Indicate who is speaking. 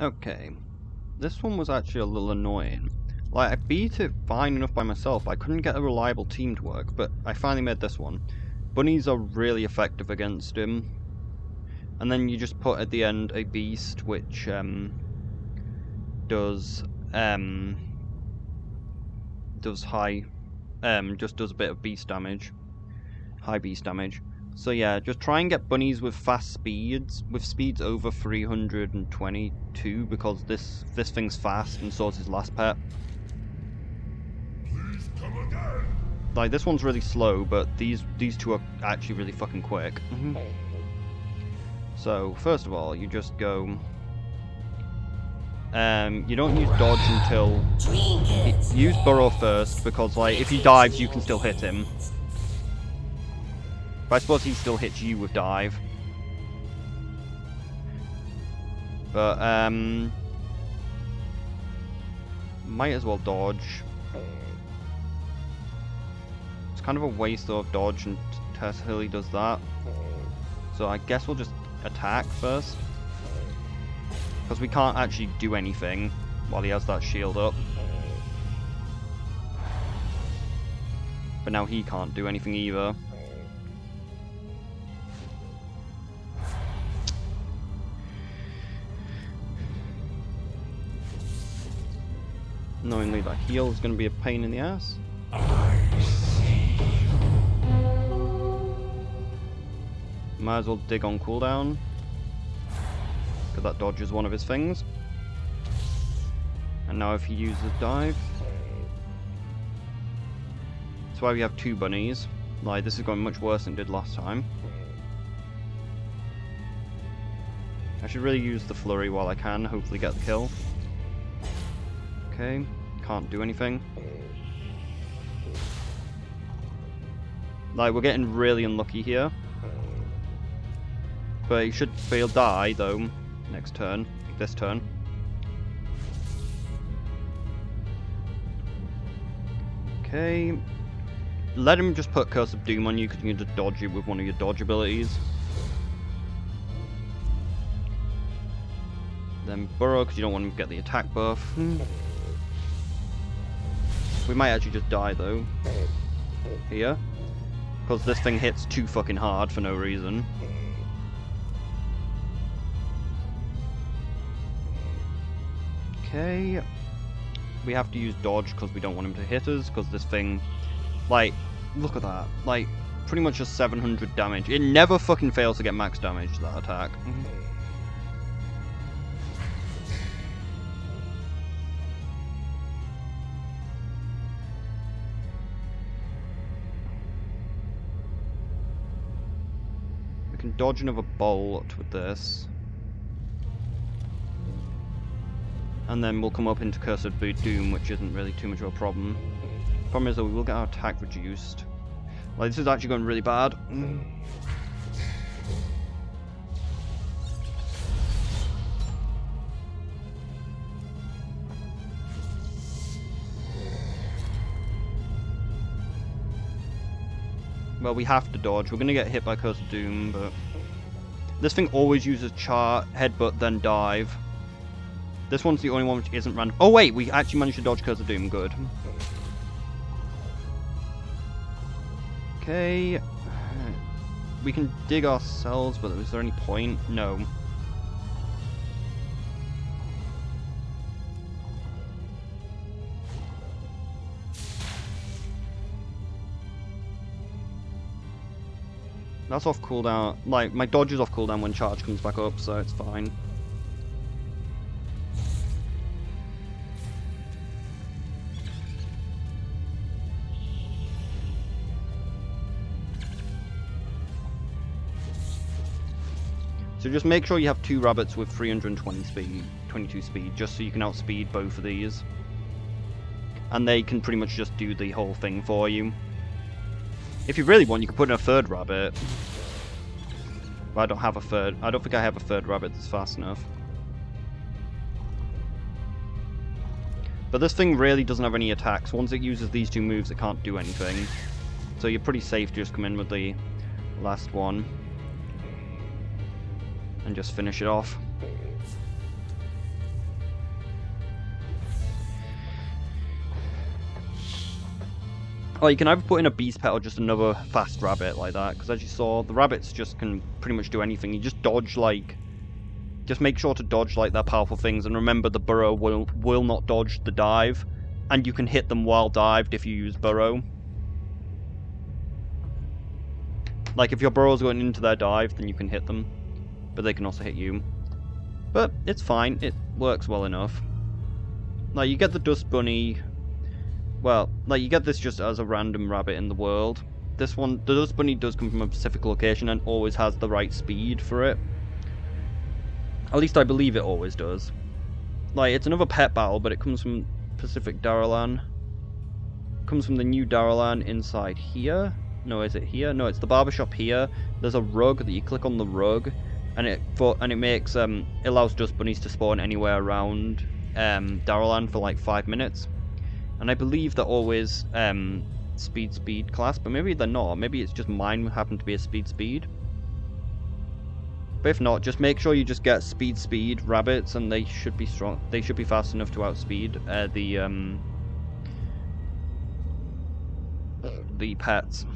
Speaker 1: Okay. This one was actually a little annoying. Like, I beat it fine enough by myself. I couldn't get a reliable team to work, but I finally made this one. Bunnies are really effective against him. And then you just put at the end a beast, which um, does um, does high, um, just does a bit of beast damage, high beast damage. So yeah, just try and get bunnies with fast speeds, with speeds over 322, because this this thing's fast, and so is his last pet. Like this one's really slow, but these these two are actually really fucking quick. Mm -hmm. So first of all, you just go. Um, you don't use dodge until use burrow first because like if he dives, you can still hit him. But I suppose he still hits you with dive. But um, might as well dodge It's kind of a waste of dodge and Tessa does that. So I guess we'll just attack first. Because we can't actually do anything while he has that shield up. But now he can't do anything either. Knowingly that heal is going to be a pain in the ass. Might as well dig on cooldown. Because that dodges one of his things. And now if he uses dive. That's why we have two bunnies. Like, this is going much worse than it did last time. I should really use the flurry while I can, hopefully get the kill. Okay, can't do anything. Like, we're getting really unlucky here. But he should he'll die though next turn. This turn. Okay. Let him just put Curse of Doom on you because you can just dodge it with one of your dodge abilities. Then Burrow because you don't want him to get the attack buff. We might actually just die though. Here. Because this thing hits too fucking hard for no reason. Okay. We have to use dodge because we don't want him to hit us, because this thing, like, look at that. Like, pretty much just 700 damage. It never fucking fails to get max damage, that attack. Mm-hmm. Can dodge another bolt with this. and then we'll come up into Cursed Doom, which isn't really too much of a problem. Problem is though, we will get our attack reduced. Like, this is actually going really bad. Well, we have to dodge. We're going to get hit by Curse of Doom, but... This thing always uses char, headbutt, then dive. This one's the only one which isn't random. Oh wait, we actually managed to dodge Curse of Doom. Good. Okay. We can dig ourselves, but is there any point? No. That's off cooldown. Like, my dodge is off cooldown when charge comes back up, so it's fine. So just make sure you have two rabbits with 320 speed, 22 speed, just so you can outspeed both of these. And they can pretty much just do the whole thing for you. If you really want, you can put in a third rabbit. But I don't have a third. I don't think I have a third rabbit that's fast enough. But this thing really doesn't have any attacks. Once it uses these two moves, it can't do anything. So you're pretty safe to just come in with the last one and just finish it off. Or you can either put in a beast pet or just another fast rabbit like that, because as you saw, the rabbits just can pretty much do anything. You just dodge like... Just make sure to dodge like their powerful things, and remember the burrow will, will not dodge the dive, and you can hit them while dived if you use burrow. Like, if your burrow's going into their dive, then you can hit them, but they can also hit you. But it's fine, it works well enough. Now, you get the Dust Bunny well, like you get this just as a random rabbit in the world. This one, the Dust Bunny does come from a specific location and always has the right speed for it. At least I believe it always does. Like, it's another pet battle, but it comes from Pacific Dalaran. Comes from the new Dalaran inside here. No, is it here? No, it's the barbershop here. There's a rug that you click on the rug, and it for and it makes um it allows dust bunnies to spawn anywhere around um Dalaran for like five minutes. And I believe they're always um, speed speed class, but maybe they're not. Maybe it's just mine happen to be a speed speed. But if not, just make sure you just get speed speed rabbits, and they should be strong. They should be fast enough to outspeed uh, the um, the pets.